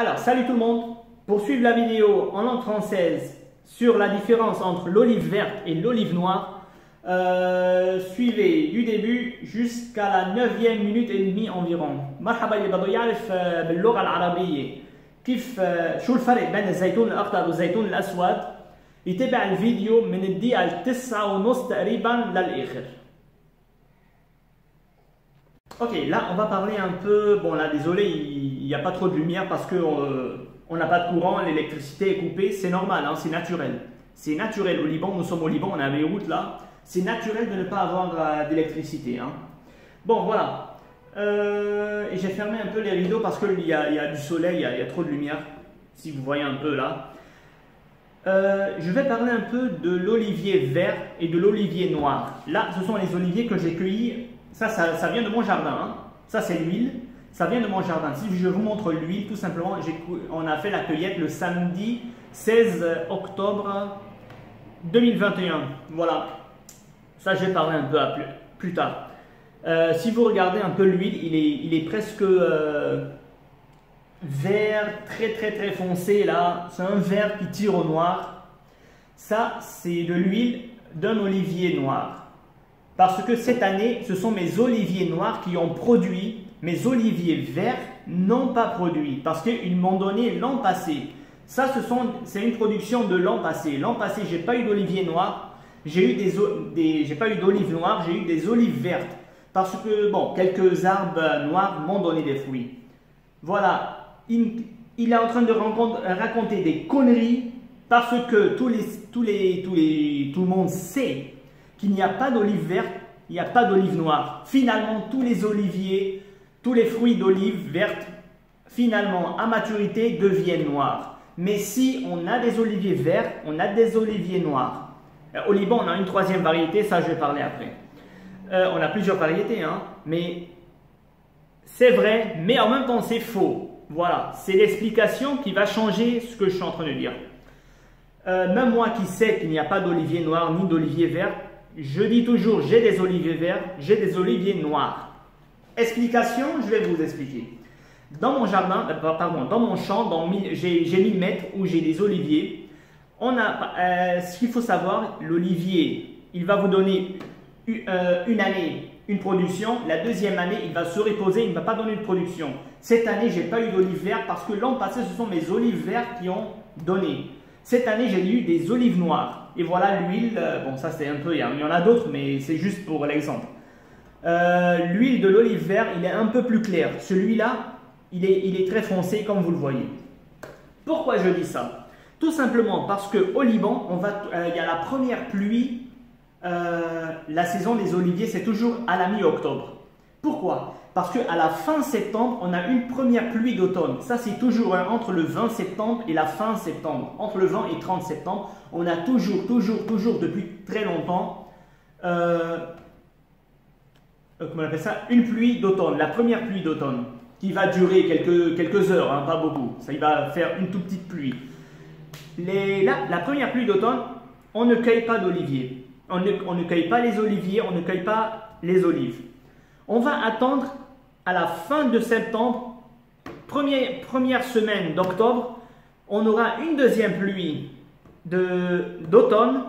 Alors, salut tout le monde. Pour suivre la vidéo en langue française sur la différence entre l'olive verte et l'olive noire, euh, suivez du début jusqu'à la 9e minute et demie environ. مرحبا اللي بده يعرف آه، باللغة العربية كيف آه، شو الفرق بين الزيتون الأخضر والزيتون الأسود يتابع الفيديو من الدقيقة التسعة ونص تقريبا للآخر. Ok, là on va parler un peu. Bon, là désolé, il n'y a pas trop de lumière parce que euh, n'a pas de courant, l'électricité est coupée. C'est normal, hein, c'est naturel. C'est naturel au Liban, nous sommes au Liban, on à Beyrouth là. C'est naturel de ne pas avoir euh, d'électricité. Hein. Bon, voilà. Euh, j'ai fermé un peu les rideaux parce qu'il y, a- y a du soleil, il y a, a trop de lumière. Si vous voyez un peu là. Je vais parler un peu de l'olivier vert et de l'olivier noir. Là, ce sont les oliviers que j'ai cueillis. Ça, ça, ça vient de mon jardin. hein. Ça, c'est l'huile. Ça vient de mon jardin. Si je vous montre l'huile, tout simplement, on a fait la cueillette le samedi 16 octobre 2021. Voilà. Ça, je vais parler un peu plus, tard. Euh, si vous regardez un peu l'huile, il est, il est presque euh, vert, très très très foncé là. C'est un vert qui tire au noir. Ça, c'est de l'huile d'un olivier noir. Parce que cette année, ce sont mes oliviers noirs qui ont produit, mes oliviers verts n'ont pas produit. Parce qu'ils m'ont donné l'an passé. Ça, ce c'est une production de l'an passé. L'an passé, j'ai pas eu d'olivier noir. J'ai eu des, des j'ai pas eu d'olives noires, j'ai eu des olives vertes. Parce que, bon, quelques arbres noirs m'ont donné des fruits. Voilà, il, est en train de raconte- raconter des conneries parce que tous les, tous les, tous les, tout le monde sait qu'il n'y a pas d'olive verte, il n'y a pas d'olive noire. Finalement, tous les oliviers, tous les fruits d'olive verte, finalement, à maturité, deviennent noirs. Mais si on a des oliviers verts, on a des oliviers noirs. Euh, Au Liban, on a une troisième variété, ça je vais parler après. Euh, on a plusieurs variétés, hein, mais c'est vrai, mais en même temps c'est faux. Voilà, c'est l'explication qui va changer ce que je suis en train de dire. Euh, même moi qui sais qu'il n'y a pas d'olivier noir ni d'olivier vert, je dis toujours j'ai des oliviers verts, j'ai des oliviers noirs. Explication, je vais vous expliquer. Dans mon jardin, euh, pardon, dans mon champ, j'ai j'ai 1000 mètres où j'ai des oliviers. On a, euh, ce qu'il faut savoir, l'olivier, il va vous donner euh, une année une production, la deuxième année il va se reposer, il ne va pas donner de production. Cette année j'ai pas eu d'olives vertes parce que l'an passé ce sont mes olives vertes qui ont donné. Cette année j'ai eu des olives noires. Et voilà l'huile, bon ça c'est un peu, il y en a d'autres mais c'est juste pour l'exemple. Euh, l'huile de l'olive vert il est un peu plus clair. Celui-là il est, très foncé comme vous le voyez. Pourquoi je dis ça? Tout simplement parce que au Liban, euh, il y a la première pluie. euh, la saison des oliviers, c'est toujours à la mi-octobre. Pourquoi? Parce qu'à la fin septembre, on a une première pluie d'automne. Ça, c'est toujours entre le 20 septembre et la fin septembre. Entre le 20 et 30 septembre, on a toujours, toujours, toujours, depuis très longtemps, comment on appelle ça? Une pluie d'automne, la première pluie d'automne, qui va durer quelques, heures, hein, pas beaucoup. Ça, il va faire une toute petite pluie. La, première pluie d'automne, on ne cueille pas d'oliviers. On ne, cueille pas les oliviers, on ne cueille pas les olives. On va attendre à la fin de septembre, première, semaine d'octobre, on aura une deuxième pluie d'automne.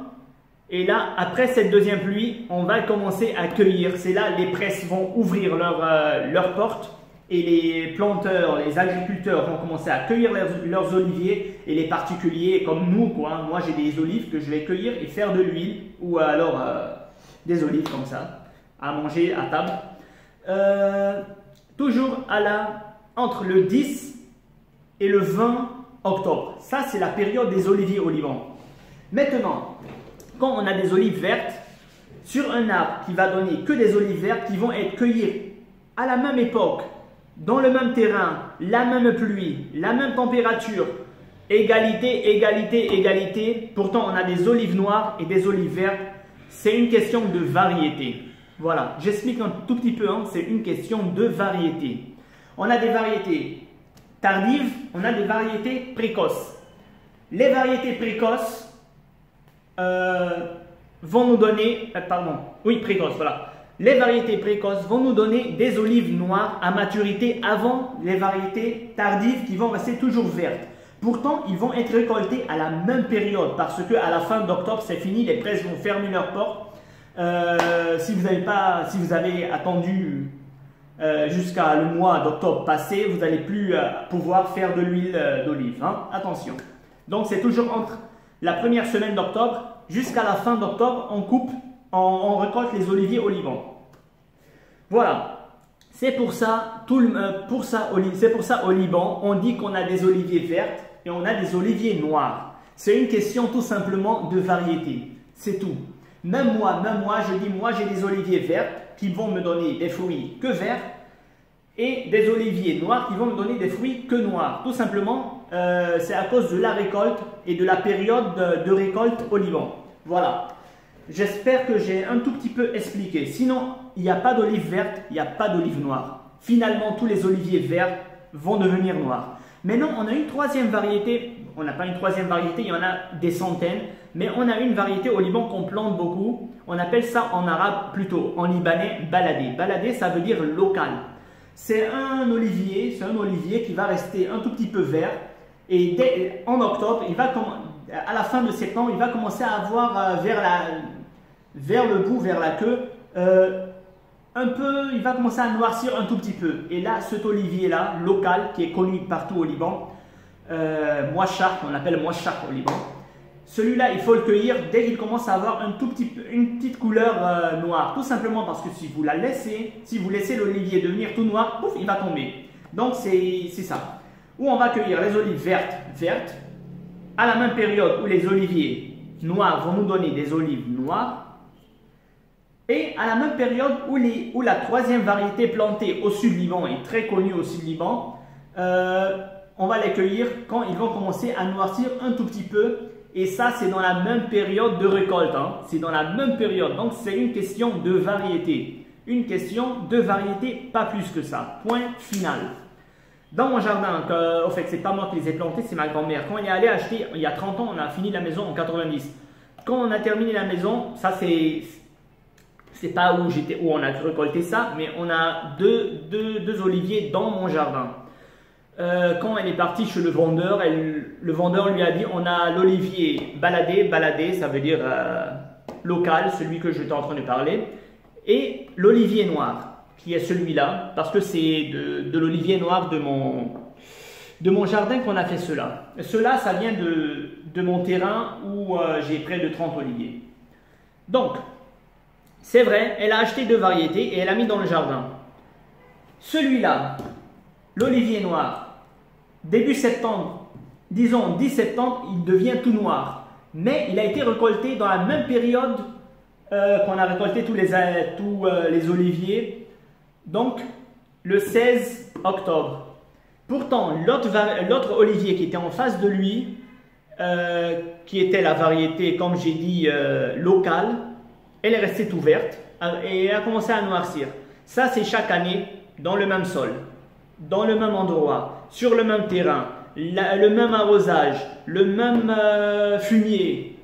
Et là, après cette deuxième pluie, on va commencer à cueillir. C'est là les presses vont ouvrir leurs euh, leurs portes et les planteurs, les agriculteurs vont commencer à cueillir leurs, leurs oliviers et les particuliers comme nous, quoi. Moi, j'ai des olives que je vais cueillir et faire de l'huile ou alors euh, des olives comme ça à manger à table. Euh, toujours à la entre le 10 et le 20 octobre. Ça, c'est la période des oliviers au Liban. Maintenant, quand on a des olives vertes, sur un arbre qui va donner que des olives vertes qui vont être cueillies à la même époque, dans le même terrain, la même pluie, la même température, égalité, égalité, égalité. Pourtant, on a des olives noires et des olives vertes. C'est une question de variété. Voilà, j'explique un tout petit peu, hein, c'est une question de variété. On a des variétés tardives, on a des variétés précoces. Les variétés précoces vont nous donner, euh, pardon, oui, précoces, voilà. les variétés précoces vont nous donner des olives noires à maturité avant les variétés tardives qui vont rester toujours vertes. Pourtant, ils vont être récoltés à la même période parce que à la fin d'octobre, c'est fini, les presses vont fermer leurs portes. Euh, si vous n'avez pas, si vous avez attendu euh, jusqu'à le mois d'octobre passé, vous n'allez plus euh, pouvoir faire de l'huile d'olive. Hein. Attention. Donc c'est toujours entre la première semaine d'octobre jusqu'à la fin d'octobre, on coupe, on, récolte les oliviers au Liban. Voilà. C'est pour ça, tout pour ça, c'est pour ça au Liban, on dit qu'on a des oliviers vertes et on a des oliviers noirs. C'est une question tout simplement de variété. C'est tout. Même moi, même moi, je dis, moi j'ai des oliviers verts qui vont me donner des fruits que verts et des oliviers noirs qui vont me donner des fruits que noirs. Tout simplement, euh, c'est à cause de la récolte et de la période de, récolte au Liban. Voilà. J'espère que j'ai un tout petit peu expliqué. Sinon, il n'y a pas d'olive verte, il n'y a pas d'olive noire. Finalement, tous les oliviers verts vont devenir noirs. Maintenant, on a une troisième variété. On n'a pas une troisième variété, il y en a des centaines. Mais on a une variété au Liban qu'on plante beaucoup. On appelle ça en arabe plutôt, en libanais, baladé. Baladé, ça veut dire local. C'est un olivier, c'est un olivier qui va rester un tout petit peu vert. Et dès, en octobre, il va à la fin de septembre, il va commencer à avoir euh, vers, la, vers le bout, vers la queue, euh, un peu, il va commencer à noircir un tout petit peu. Et là, cet olivier-là, local, qui est connu partout au Liban, euh, on l'appelle mouachar au Liban, celui-là, il faut le cueillir dès qu'il commence à avoir un tout petit, une petite couleur euh, noire. Tout simplement parce que si vous la laissez, si vous laissez l'olivier devenir tout noir, pouf, il va tomber. Donc c'est ça. Où on va cueillir les olives vertes, vertes, à la même période où les oliviers noirs vont nous donner des olives noires, et à la même période où, la troisième variété plantée au sud-Liban est très connue au sud-Liban, euh, on va les cueillir quand ils vont commencer à noircir un tout petit peu et ça, c'est dans la même période de récolte. Hein. C'est dans la même période. Donc, c'est une question de variété. Une question de variété, pas plus que ça. Point final. Dans mon jardin, au fait, c'est pas moi qui les ai plantés, c'est ma grand-mère. Quand on est allé acheter, il y a 30 ans, on a fini la maison en 90. Quand on a terminé la maison, ça c'est c'est pas où où on a récolté ça, mais on a deux, deux, deux oliviers dans mon jardin. Euh, quand elle est partie chez le vendeur, le vendeur lui a dit on a l'olivier baladé, baladé, ça veut dire euh, local, celui que je j'étais en train de parler, et l'olivier noir, qui est celui-là, parce que c'est de, l'olivier noir de mon, de mon jardin qu'on a fait cela. Cela, ça vient de, de mon terrain où euh, j'ai près de 30 oliviers. Donc, c'est vrai, elle a acheté deux variétés et elle a mis dans le jardin. Celui-là, l'olivier noir, début septembre, disons 10 septembre, il devient tout noir. Mais il a été récolté dans la même période euh, qu'on a récolté tous les, tous, euh, les oliviers, donc le 16 octobre. Pourtant, l'autre olivier qui était en face de lui, qui était la variété, comme j'ai dit, locale, elle est restée ouverte et a commencé à noircir. Ça, c'est chaque année dans le même sol dans le même endroit, sur le même terrain, le même arrosage, le même euh, fumier.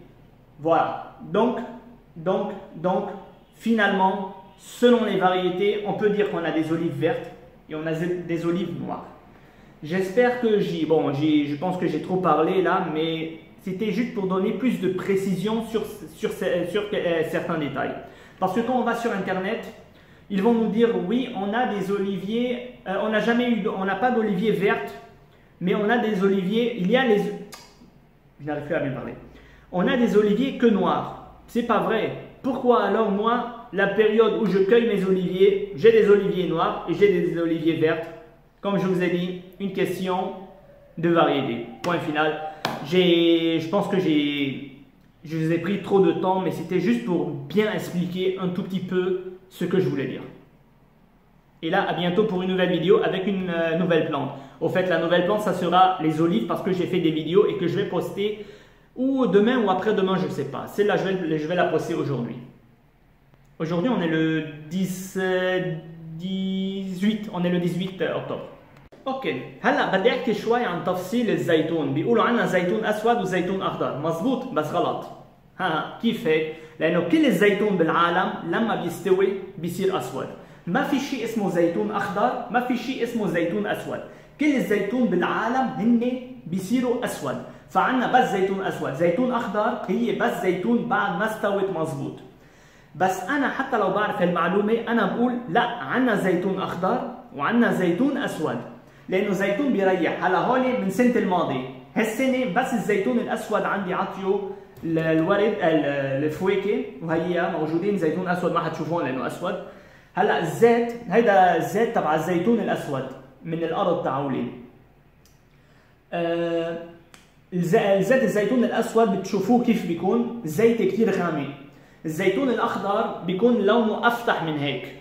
Voilà. Donc, donc, donc, finalement, selon les variétés, on peut dire qu'on a des olives vertes et on a des olives noires. J'espère que j'ai, bon, je pense que j'ai trop parlé là, mais c'était juste pour donner plus de précision sur, sur, euh, certains détails. Parce que quand on va sur Internet, ils vont nous dire oui, on a des oliviers, euh, on n'a jamais eu, on n'a pas d'oliviers vertes, mais on a des oliviers, il y a les, je n'arrive plus à bien parler, on a des oliviers que noirs. C'est pas vrai. Pourquoi alors moi, la période où je cueille mes oliviers, j'ai des oliviers noirs et j'ai des oliviers vertes Comme je vous ai dit, une question de variété. Point final. Je pense que j'ai, je vous ai pris trop de temps, mais c'était juste pour bien expliquer un tout petit peu ce que je voulais dire. Et là, à bientôt pour une nouvelle vidéo avec une euh, nouvelle plante. Au fait, la nouvelle plante, ça sera les olives parce que j'ai fait des vidéos et que je vais poster ou demain ou après-demain, je ne sais pas. Celle-là, je je vais la poster aujourd'hui. Aujourd'hui, on est le 10, 18, on est le 18 octobre. أوكي هلا بدي أحكي شوي عن تفصيل الزيتون. بيقولوا عنا زيتون أسود وزيتون أخضر. مزبوط بس غلط. ها كيف هيك؟ لأنه كل الزيتون بالعالم لما بيستوي بيصير أسود. ما في شيء اسمه زيتون أخضر ما في شيء اسمه زيتون أسود. كل الزيتون بالعالم هن بيصيروا أسود. فعنا بس زيتون أسود. زيتون أخضر هي بس زيتون بعد ما استوت مزبوط بس أنا حتى لو بعرف المعلومة أنا بقول لا عنا زيتون أخضر وعنا زيتون أسود لأنه زيتون بيريح. هلا هول من سنة الماضي هالسنة بس الزيتون الأسود عندي عطيه الورد الفواكه وهي موجودين زيتون أسود ما حتشوفون لأنه أسود. هلا الزيت هيدا الزيت تبع الزيتون الأسود من الأرض تعولي. آه زيت الزيتون الأسود بتشوفوه كيف بيكون؟ زيت كثير غامق. الزيتون الأخضر بيكون لونه أفتح من هيك.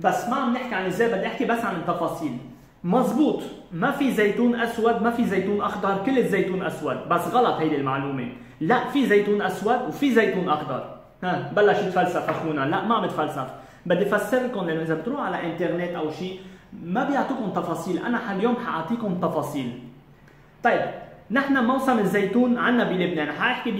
بس ما عم نحكي عن الزيت بدي أحكي بس عن التفاصيل. مزبوط ما في زيتون أسود ما في زيتون أخضر كل الزيتون أسود. بس غلط هيدي المعلومة. لا في زيتون أسود وفي زيتون أخضر. ها بلش يتفلسف أخونا. لا ما عم يتفلسف. بدي أفسر لكم لأنه إذا بتروحوا على إنترنت أو شيء ما بيعطوكم تفاصيل. أنا اليوم حأعطيكم تفاصيل. طيب نحن موسم الزيتون عندنا بلبنان. حاحكي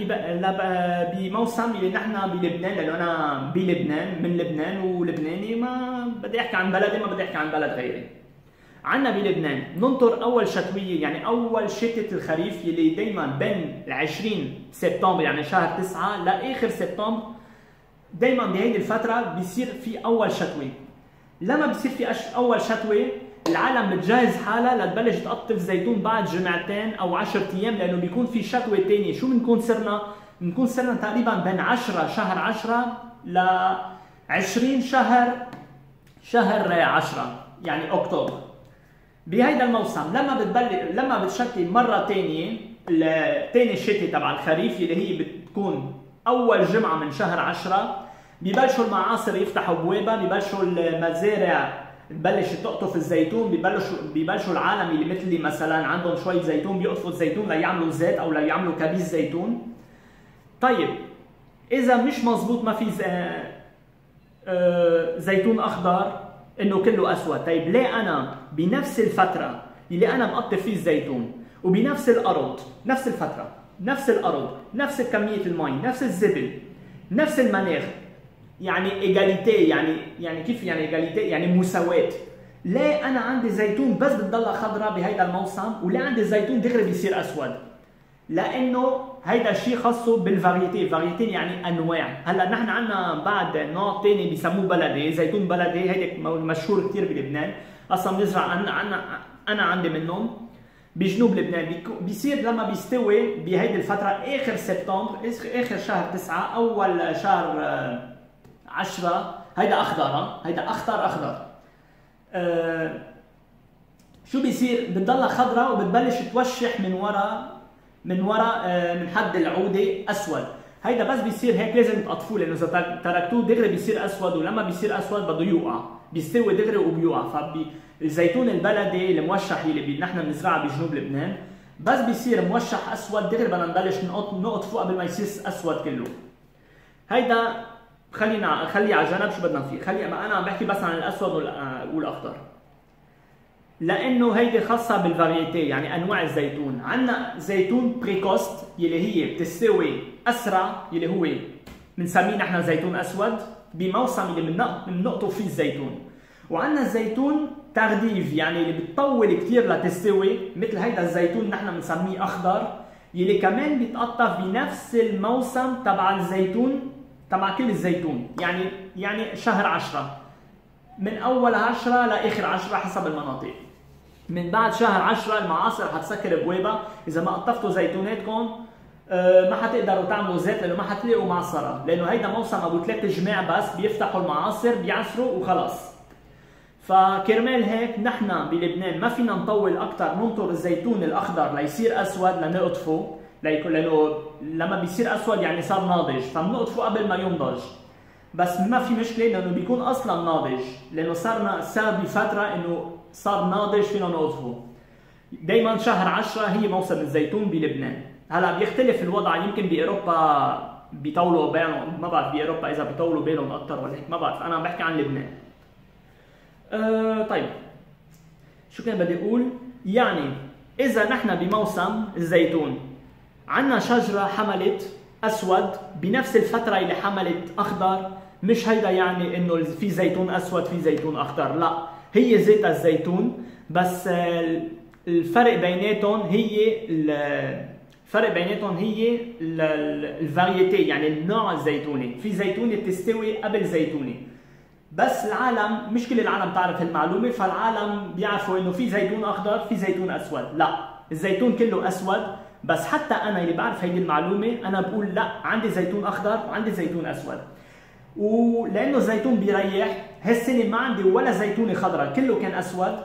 بموسم اللي نحن بلبنان لأنه أنا بلبنان من لبنان ولبناني. ما بدي أحكي عن بلدي ما بدي أحكي عن بلد غيري. عندنا بلبنان ننطر أول شتوية يعني أول شتة الخريف يلي دائما بين 20 سبتمبر يعني شهر 9 لآخر سبتمبر دائما بهيدي الفترة بيصير في أول شتوي لما بصير في أش... أول شتوي العالم بتجهز حالها لتبلش تقطف زيتون بعد جمعتين أو 10 أيام لأنه بيكون في شتوي ثانية شو بنكون صرنا بنكون صرنا تقريبا بين 10 شهر 10 ل 20 شهر شهر 10 يعني أكتوبر. بهيدا الموسم لما بتبلش لما بتشتي مرة ثانية ثاني الشتي تبع الخريف اللي هي بتكون أول جمعة من شهر 10 ببلشوا المعاصر يفتحوا بوابة ببلشوا المزارع تبلش تقطف الزيتون ببلشوا ببلشوا العالم اللي مثلي مثلا عندهم شوية زيتون بيقطفوا الزيتون ليعملوا زيت أو ليعملوا كبيس زيتون. طيب إذا مش مزبوط ما في زيتون أخضر إنه كله أسود. طيب ليه أنا بنفس الفترة اللي أنا مقطف فيه الزيتون وبنفس الأرض نفس الفترة نفس الأرض نفس كمية المي نفس الزبل نفس المناخ يعني ايجاليتي يعني يعني كيف يعني ايجاليتي يعني مساواة. ليه أنا عندي زيتون بس بتضلها خضراء بهيدا الموسم وليه عندي الزيتون دغري بيصير أسود. لأنه هيدا الشيء خاصه بالفاريتي. فاريتي يعني أنواع. هلأ نحن عندنا بعد نوع ثاني بيسموه بلدي. زيتون بلدي هيدا مشهور كثير بلبنان. أصلا بنزرع عنا عنا أنا عندي منهم. بجنوب لبنان. بيصير لما بيستوي بهيدي الفترة آخر سبتمبر اخر شهر تسعة أول شهر عشرة هيدا أخضر هيدا أخضر أخضر. أه شو بيصير؟ بتضلها خضراء وبتبلش توشح من ورا من ورا أه من حد العودة أسود. هيدا بس بيصير هيك لازم تقطفوه لأنه إذا تركتوه دغري بيصير أسود ولما بيصير أسود بده يوقع. بيستوي دغري وبيوقع. فالزيتون البلدي الموشح اللي نحن بنزرعه بجنوب لبنان بس بيصير موشح أسود دغري بدنا نبلش نقطفه قبل ما يصير أسود كله. هيدا خلينا خلي على جنب شو بدنا فيه خلي أنا عم بحكي بس عن الأسود والأخضر. لأنه هيدي خاصة بالفاريتي يعني أنواع الزيتون. عندنا زيتون بريكوست يلي هي بتستوي أسرع يلي هو بنسميه نحن زيتون أسود بموسم اللي بنقطف فيه الزيتون. وعندنا الزيتون تارديف يعني اللي بتطول كثير لتستوي مثل هيدا الزيتون نحن بنسميه أخضر يلي كمان بيتقطف بنفس الموسم تبع الزيتون كل الزيتون. يعني يعني شهر 10 من أول 10 لآخر 10 حسب المناطق. من بعد شهر 10 المعاصر حتسكر بوابه إذا ما قطفتوا زيتوناتكم ما حتقدروا تعملوا زيت لأنه ما حتلاقوا معصرة. لأنه هيدا موسم أبو ثلاث جماع بس بيفتحوا المعاصر بيعصروا وخلص فكرمال هيك نحن بلبنان ما فينا نطول أكثر ننطر الزيتون الأخضر ليصير أسود لنقطفه. لأنه لما بيصير اسود يعني صار ناضج فبنقطفه قبل ما ينضج بس ما في مشكله لأنه بيكون أصلا ناضج لأنه صارنا صار بفتره انه صار ناضج فينا نقطفه دائما شهر 10 هي موسم الزيتون بلبنان هلا بيختلف الوضع يمكن باوروبا بيطولوا بالهم ما بعرف باوروبا اذا بيطولوا بالهم أكثر ولا هيك ما بعرف أنا عم بحكي عن لبنان أه طيب شو كان بدي أقول يعني اذا نحن بموسم الزيتون عندنا شجرة حملت أسود بنفس الفترة اللي حملت أخضر. مش هيدا يعني إنه في زيتون أسود في زيتون أخضر. لا هي زيت الزيتون بس الفرق بيناتهم هي الفرق بيناتهم هي الفاريتي يعني النوع الزيتوني. في زيتونه بتستوي قبل زيتونه بس العالم مش كل العالم تعرف المعلومة فالعالم بيعرفوا إنه في زيتون أخضر في زيتون أسود. لا الزيتون كله أسود. بس حتى أنا اللي بعرف هيدي المعلومة أنا بقول لا عندي زيتون أخضر وعندي زيتون أسود. ولأنه الزيتون بيريح هالسنه ما عندي ولا زيتونة خضراء كله كان أسود.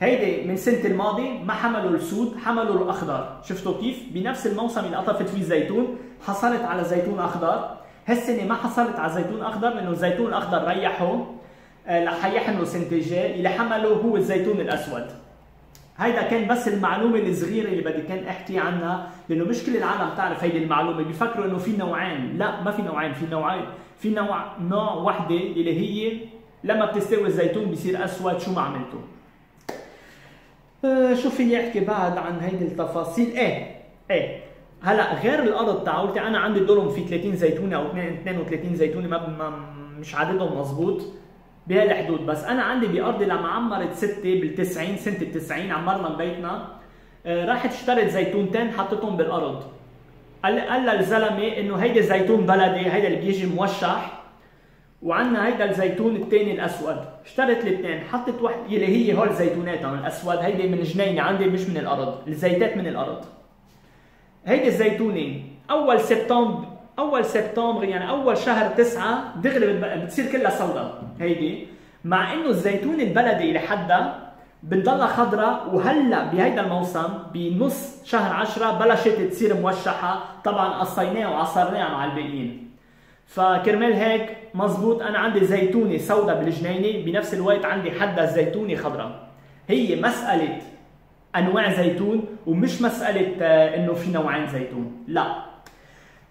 هيدي من سنة الماضي ما حملوا السود حملوا الأخضر. شفتوا كيف؟ بنفس الموسم اللي قطفت فيه الزيتون حصلت على زيتون أخضر. هالسنه ما حصلت على زيتون أخضر لأنه الزيتون الأخضر ريحوا آه، رح يحملوا الجاي اللي حملوا هو الزيتون الأسود. هيدا كان بس المعلومة الصغيرة اللي بدي كان أحكي عنها لأنه مش كل العالم تعرف هيدي المعلومة. بيفكروا إنه في نوعين. لا ما في نوعين في نوعين. في نوع نوع وحدة اللي هي لما بتستوي الزيتون بيصير أسود شو ما عملته آه شو في أحكي بعد عن هيدي التفاصيل؟ إيه إيه. هلا غير الأرض تاعولتي أنا عندي دولم في 30 زيتونة أو 32 زيتونة ما, مش عددهم بهالحدود بس أنا عندي بأرضي لما عمرت ستة بال90 سنة ال90 عمرنا بيتنا آه راحت اشترت زيتونتين حطيتهم بالأرض. قال قال للزلمة إنه هيدي زيتون بلدي هيدا اللي بيجي موشح وعندنا هيدا الزيتون الثاني الأسود. اشترت الاثنين حطت واحد يلي هي هول زيتوناتهم الأسود. هيدي من جنينة عندي مش من الأرض الزيتات من الأرض. هيدي الزيتونه أول سبتمبر أول سبتمبر يعني أول شهر تسعة دغري بتصير كلها سوداء هيدي. مع إنه الزيتون البلدي لحدها بتضلها خضراء وهلأ بهيدا الموسم بنص شهر 10 بلشت تصير موشحة. طبعا قصيناها وعصرناها مع الباقيين. فكرمال هيك مزبوط أنا عندي زيتونة سوداء بالجنينة بنفس الوقت عندي حدها زيتونة خضراء. هي مسألة أنواع زيتون ومش مسألة آه، إنه في نوعين زيتون. لا.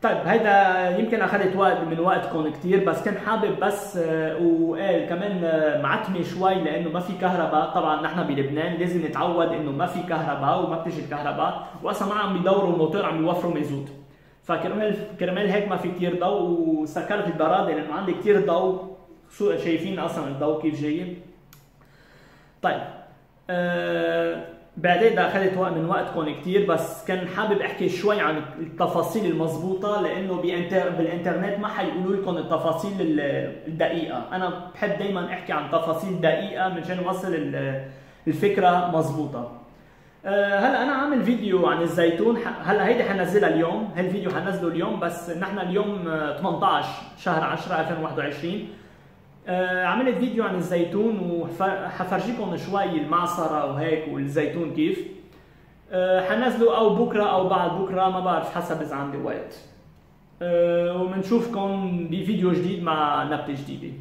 طيب هيدا يمكن أخذت وقت من وقتكم كثير بس كان حابب بس آه، وقال كمان آه، معتمة شوي لأنه ما في كهرباء. طبعا نحن بلبنان لازم نتعود إنه ما في كهرباء وما بتجي الكهرباء واصلا ما عم بيدوروا الموتور عم يوفروا مازوت فكرمال كرمال هيك ما في كثير ضوء وسكرت البرادة لأنه عندي كثير ضوء. شايفين أصلا الضوء كيف جاي؟ طيب أه بعدين اخذت وقت من وقتكم كثير بس كان حابب أحكي شوي عن التفاصيل المضبوطة لأنه بالإنترنت ما حيقولوا لكم التفاصيل الدقيقة. أنا بحب دائما أحكي عن تفاصيل دقيقة مشان اوصل الفكرة مضبوطة. آه، هلا أنا عامل فيديو عن الزيتون. هلا هيدي حنزلها اليوم. هالفيديو حنزله اليوم بس نحن اليوم 18 شهر 10 2021 آه، عملت فيديو عن الزيتون وحفرجيكم شوي المعصرة وهيك والزيتون كيف. آه، حنزله أو بكرة أو بعد بكرة ما بعرف حسب إذا عندي وقت. آه، وبنشوفكم بفيديو جديد مع نبتة جديدة.